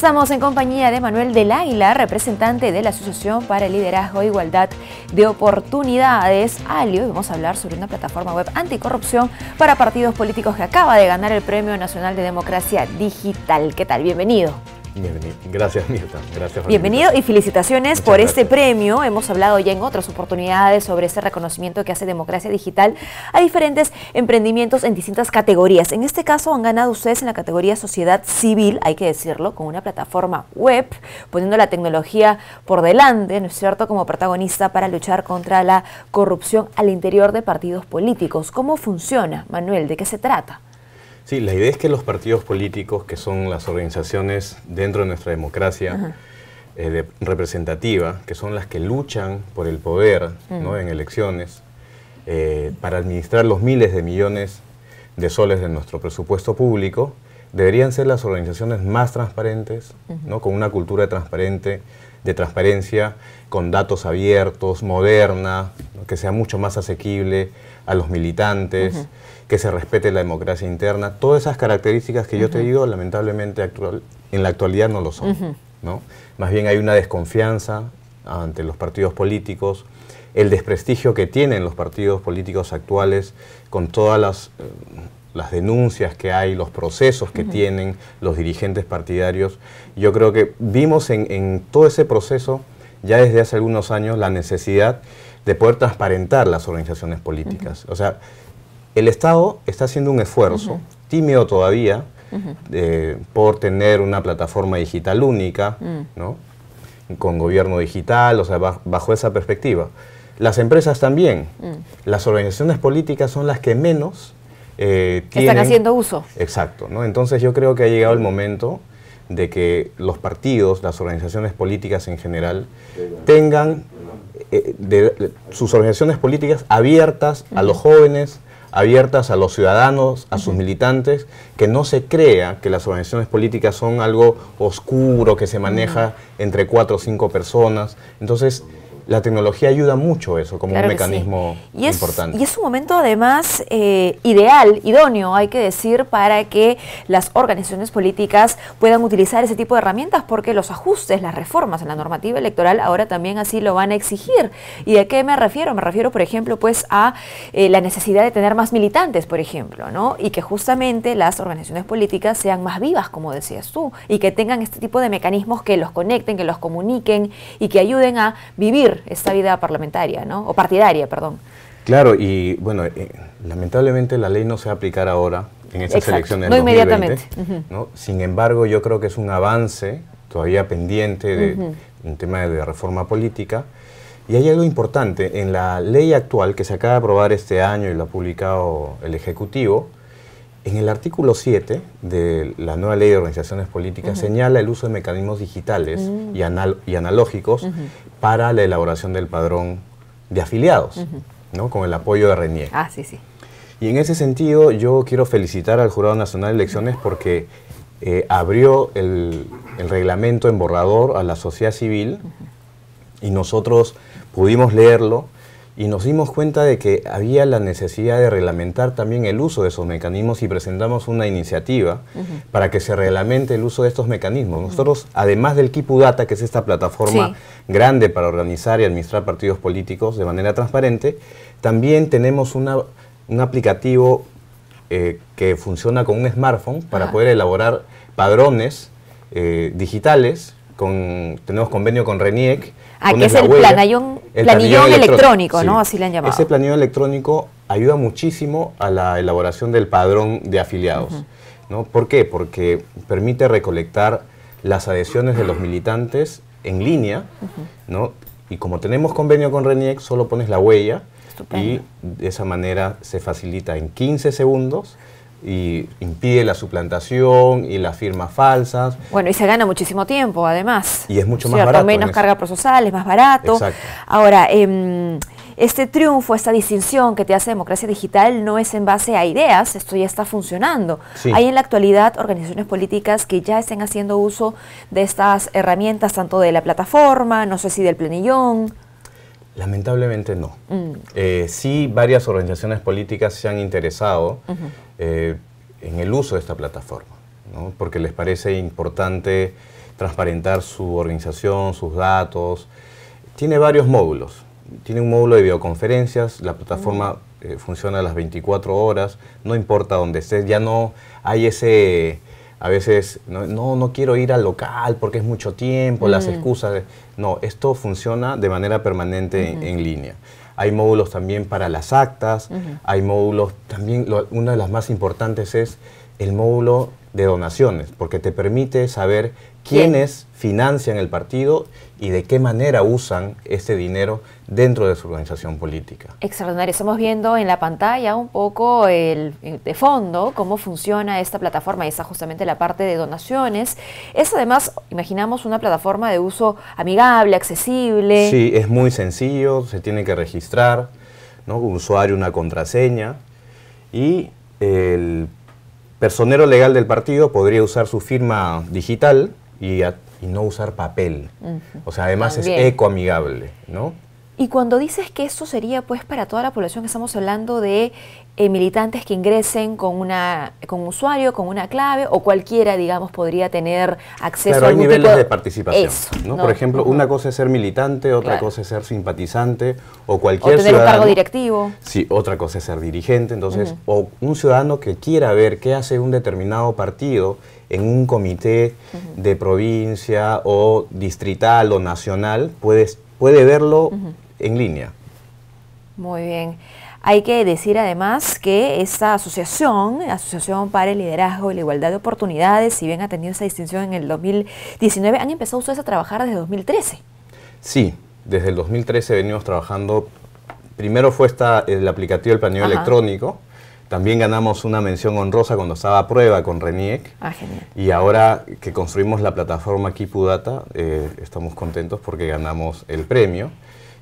Estamos en compañía de Manuel del Águila, representante de la Asociación para el Liderazgo e Igualdad de Oportunidades, ALIO, y vamos a hablar sobre una plataforma web anticorrupción para partidos políticos que acaba de ganar el Premio Nacional de Democracia Digital. ¿Qué tal? Bienvenido. Bienvenido. Gracias, Mirta. Gracias. Bienvenido y felicitaciones por este premio. Hemos hablado ya en otras oportunidades sobre este reconocimiento que hace Democracia Digital a diferentes emprendimientos en distintas categorías. En este caso han ganado ustedes en la categoría Sociedad Civil, hay que decirlo, con una plataforma web, poniendo la tecnología por delante, ¿no es cierto?, como protagonista para luchar contra la corrupción al interior de partidos políticos. ¿Cómo funciona, Manuel? ¿De qué se trata? Sí, la idea es que los partidos políticos, que son las organizaciones dentro de nuestra democracia eh, representativa, que son las que luchan por el poder en elecciones, eh, para administrar los miles de millones de soles de nuestro presupuesto público, deberían ser las organizaciones más transparentes, ¿no? con una cultura transparente, de transparencia, con datos abiertos, moderna, que sea mucho más asequible a los militantes que se respete la democracia interna, todas esas características que yo te digo, lamentablemente actual, en la actualidad no lo son. ¿no? Más bien hay una desconfianza ante los partidos políticos, el desprestigio que tienen los partidos políticos actuales con todas las, eh, las denuncias que hay, los procesos que tienen los dirigentes partidarios. Yo creo que vimos en, en todo ese proceso ya desde hace algunos años la necesidad de poder transparentar las organizaciones políticas. O sea, el Estado está haciendo un esfuerzo, tímido todavía, por tener una plataforma digital única, mm. con gobierno digital, o sea, bajo, esa perspectiva. Las empresas también. Mm. Las organizaciones políticas son las que menos eh, Están haciendo uso. Exacto. ¿no? Entonces yo creo que ha llegado el momento de que los partidos, las organizaciones políticas en general, tengan eh, sus organizaciones políticas abiertas a los jóvenes, abiertas a los ciudadanos, a sus militantes, que no se crea que las organizaciones políticas son algo oscuro que se maneja entre cuatro o cinco personas. Entonces, la tecnología ayuda mucho eso como un mecanismo importante. Y es un momento además eh, ideal, idóneo, hay que decir, para que las organizaciones políticas puedan utilizar ese tipo de herramientas porque los ajustes, las reformas en la normativa electoral ahora también así lo van a exigir. ¿Y de qué me refiero? Me refiero, por ejemplo, pues a eh, la necesidad de tener más militantes, por ejemplo, ¿no? Y que justamente las organizaciones políticas sean más vivas, como decías tú, y que tengan este tipo de mecanismos que los conecten, que los comuniquen y que ayuden a vivir esta vida parlamentaria, ¿no? O partidaria, perdón. Claro, y bueno, eh, lamentablemente la ley no se va a aplicar ahora en esas elecciones. No inmediatamente. ¿no? Sin embargo, yo creo que es un avance todavía pendiente de un tema de reforma política. Y hay algo importante, en la ley actual que se acaba de aprobar este año y lo ha publicado el Ejecutivo, en el artículo 7 de la nueva ley de organizaciones políticas señala el uso de mecanismos digitales mm. y, y, analógicos para la elaboración del padrón de afiliados, ¿no? con el apoyo de RENIEC. Ah, sí, sí. Y en ese sentido yo quiero felicitar al Jurado Nacional de Elecciones porque eh, abrió el, el, reglamento en borrador a la sociedad civil y nosotros pudimos leerlo y nos dimos cuenta de que había la necesidad de reglamentar también el uso de esos mecanismos y presentamos una iniciativa para que se reglamente el uso de estos mecanismos. Nosotros, además del Kipu Data, que es esta plataforma grande para organizar y administrar partidos políticos de manera transparente, también tenemos una, un aplicativo eh, que funciona con un smartphone para poder elaborar padrones eh, digitales. Con, tenemos convenio con RENIEC Ah, que es el, planillón, electrónico, ¿no? Así le han llamado. Ese planillón electrónico ayuda muchísimo a la elaboración del padrón de afiliados. ¿no? ¿Por qué? Porque permite recolectar las adhesiones de los militantes en línea, ¿no? Y como tenemos convenio con RENIEC, solo pones la huella y de esa manera se facilita en 15 segundos y impide la suplantación y las firmas falsas. Bueno, y se gana muchísimo tiempo, además. Y es mucho más barato. menos carga procesal, es más barato. Ahora, em, este triunfo, esta distinción que te hace Democracia Digital no es en base a ideas, esto ya está funcionando. Hay en la actualidad organizaciones políticas que ya estén haciendo uso de estas herramientas, tanto de la plataforma, no sé si del planillón. Lamentablemente no. Mm. Eh, sí, varias organizaciones políticas se han interesado eh, en el uso de esta plataforma, porque les parece importante transparentar su organización, sus datos. Tiene varios módulos. Tiene un módulo de videoconferencias, la plataforma eh, funciona a las 24 horas, no importa dónde estés, ya no hay ese, a veces, no, no, quiero ir al local porque es mucho tiempo, las mm. excusas. no, esto funciona de manera permanente en, línea. Hay módulos también para las actas, hay módulos también, una de las más importantes es el módulo de donaciones, porque te permite saber quiénes financian el partido y de qué manera usan ese dinero dentro de su organización política. Extraordinario. Estamos viendo en la pantalla un poco el, de fondo cómo funciona esta plataforma y está justamente la parte de donaciones. Es además, imaginamos, una plataforma de uso amigable, accesible. Sí, es muy sencillo, se tiene que registrar, ¿no? un usuario, una contraseña y el personero legal del partido podría usar su firma digital y, no usar papel. O sea, además es ecoamigable, ¿no? Y cuando dices que esto sería pues para toda la población, estamos hablando de eh, militantes que ingresen con una con un usuario, con una clave o cualquiera, digamos, podría tener acceso claro, a hay niveles de, participación. ¿no? Por ejemplo, una cosa es ser militante, otra cosa es ser simpatizante o cualquier o tener un cargo directivo. Sí, otra cosa es ser dirigente. Entonces, o un ciudadano que quiera ver qué hace un determinado partido en un comité de provincia o distrital o nacional, puede, puede verlo en línea. Muy bien. Hay que decir además que esta asociación, Asociación para el Liderazgo y la Igualdad de Oportunidades, si bien ha tenido esa distinción en el 2019, han empezado ustedes a trabajar desde 2013. Sí, desde el 2013 venimos trabajando. Primero fue esta, el aplicativo del planeo electrónico. También ganamos una mención honrosa cuando estaba a prueba con RENIEC. Ah, genial. Y ahora que construimos la plataforma Kipudata, eh, estamos contentos porque ganamos el premio.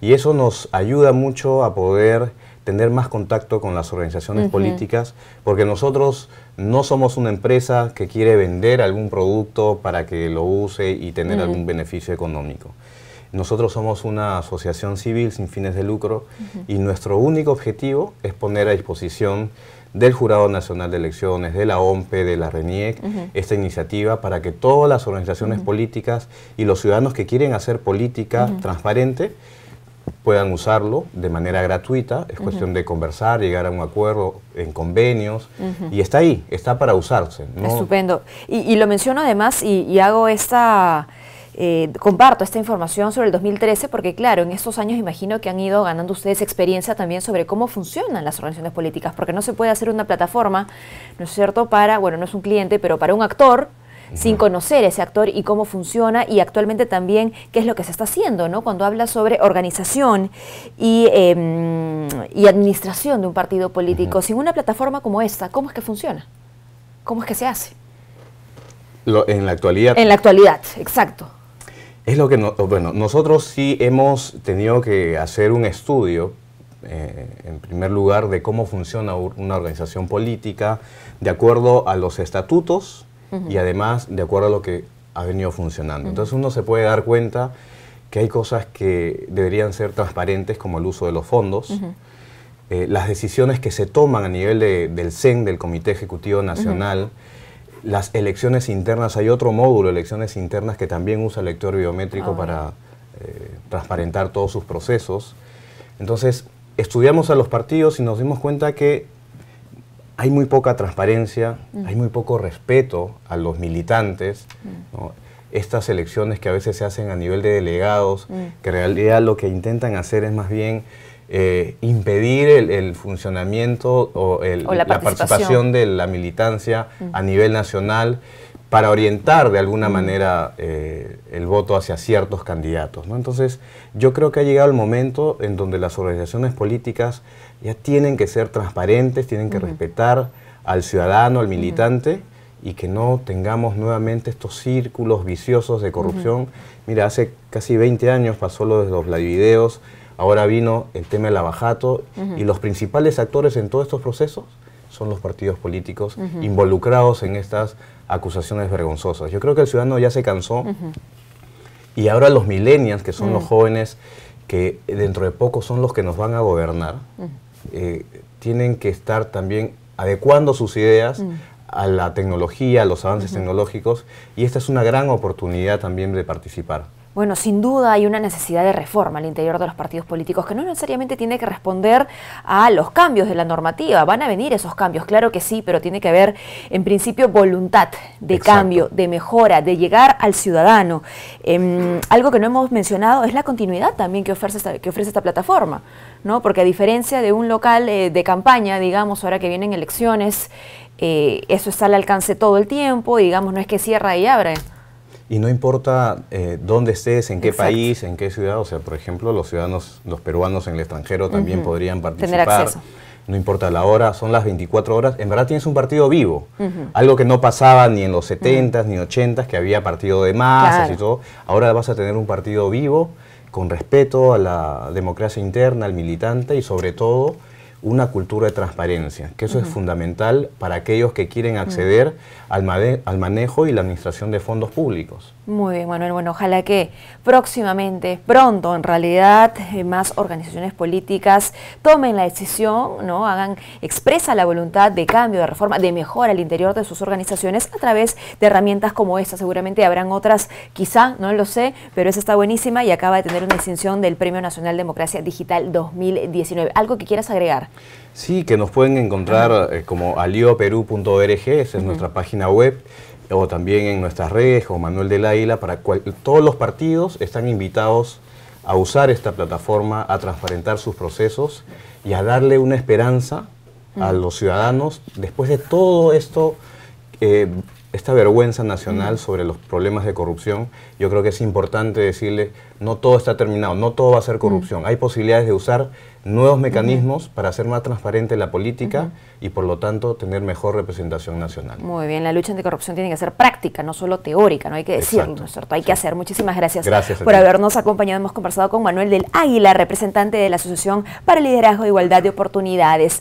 Y eso nos ayuda mucho a poder tener más contacto con las organizaciones políticas, porque nosotros no somos una empresa que quiere vender algún producto para que lo use y tener algún beneficio económico. Nosotros somos una asociación civil sin fines de lucro y nuestro único objetivo es poner a disposición del Jurado Nacional de Elecciones, de la OMPE, de la RENIEC, esta iniciativa para que todas las organizaciones políticas y los ciudadanos que quieren hacer política transparente puedan usarlo de manera gratuita, es cuestión de conversar, llegar a un acuerdo en convenios, y está ahí, está para usarse. Estupendo. Y, lo menciono además y, hago esta, eh, comparto esta información sobre el 2013 porque claro, en estos años imagino que han ido ganando ustedes experiencia también sobre cómo funcionan las organizaciones políticas, porque no se puede hacer una plataforma, ¿no es cierto?, para, bueno, no es un cliente, pero para un actor, sin conocer ese actor y cómo funciona y actualmente también qué es lo que se está haciendo, ¿no? Cuando habla sobre organización y, em, y administración de un partido político, sin una plataforma como esta, ¿cómo es que funciona? ¿Cómo es que se hace? en la actualidad. En la actualidad, exacto. Es lo que, bueno, nosotros sí hemos tenido que hacer un estudio, eh, en primer lugar, de cómo funciona una organización política de acuerdo a los estatutos y además de acuerdo a lo que ha venido funcionando. Entonces uno se puede dar cuenta que hay cosas que deberían ser transparentes como el uso de los fondos, eh, las decisiones que se toman a nivel del CEN, del Comité Ejecutivo Nacional, las elecciones internas, hay otro módulo, elecciones internas, que también usa el lector biométrico ah, para eh, transparentar todos sus procesos. Entonces, estudiamos a los partidos y nos dimos cuenta que hay muy poca transparencia, mm. hay muy poco respeto a los militantes. Mm. Estas elecciones que a veces se hacen a nivel de delegados, mm. que en realidad lo que intentan hacer es más bien eh, impedir el, funcionamiento o, la, participación. de la militancia a nivel nacional para orientar de alguna manera eh, el voto hacia ciertos candidatos. Entonces, yo creo que ha llegado el momento en donde las organizaciones políticas ya tienen que ser transparentes, tienen que respetar al ciudadano, al militante, y que no tengamos nuevamente estos círculos viciosos de corrupción. Mira, hace casi 20 años pasó lo de los Vladivideos, ahora vino el tema del abajato, y los principales actores en todos estos procesos son los partidos políticos involucrados en estas acusaciones vergonzosas. Yo creo que el ciudadano ya se cansó y ahora los millennials, que son los jóvenes que dentro de poco son los que nos van a gobernar, eh, tienen que estar también adecuando sus ideas a la tecnología, a los avances tecnológicos, y esta es una gran oportunidad también de participar. Bueno, sin duda hay una necesidad de reforma al interior de los partidos políticos que no necesariamente tiene que responder a los cambios de la normativa. Van a venir esos cambios, claro que sí, pero tiene que haber en principio voluntad de cambio, de mejora, de llegar al ciudadano. Em, algo que no hemos mencionado es la continuidad también que ofrece esta, que ofrece esta plataforma, ¿no? Porque a diferencia de un local eh, de campaña, digamos, ahora que vienen elecciones, eh, eso está al alcance todo el tiempo, digamos, no es que cierra y abre. Y no importa eh, dónde estés, en qué país, en qué ciudad, o sea, por ejemplo, los ciudadanos, los peruanos en el extranjero también podrían participar. Tener acceso. No importa la hora, son las 24 horas. En verdad tienes un partido vivo. Algo que no pasaba ni en los 70s ni 80s, que había partido de masas y todo. Ahora vas a tener un partido vivo, con respeto a la democracia interna, al militante y sobre todo una cultura de transparencia, que eso es fundamental para aquellos que quieren acceder al, al, manejo y la administración de fondos públicos. Muy bien, Manuel. Bueno, ojalá que próximamente, pronto en realidad, eh, más organizaciones políticas tomen la decisión, ¿no? Hagan expresa la voluntad de cambio, de reforma, de mejora al interior de sus organizaciones a través de herramientas como esta. Seguramente habrán otras, quizá, no lo sé, pero esa está buenísima y acaba de tener una distinción del Premio Nacional Democracia Digital 2019. ¿Algo que quieras agregar? Sí, que nos pueden encontrar eh, como alioperú.org, esa es nuestra página web o también en nuestras redes, como Manuel del Águila, para cual, todos los partidos están invitados a usar esta plataforma, a transparentar sus procesos y a darle una esperanza a los ciudadanos después de todo esto, eh, esta vergüenza nacional sobre los problemas de corrupción. Yo creo que es importante decirle, no todo está terminado, no todo va a ser corrupción. Hay posibilidades de usar nuevos mecanismos para hacer más transparente la política y por lo tanto tener mejor representación nacional. Muy bien, la lucha anticorrupción tiene que ser práctica, no solo teórica, no hay que decirlo, ¿no es cierto? Hay que hacer. Muchísimas gracias, gracias por habernos acompañado. Hemos conversado con Manuel del Águila, representante de la Asociación para el Liderazgo de Igualdad de Oportunidades.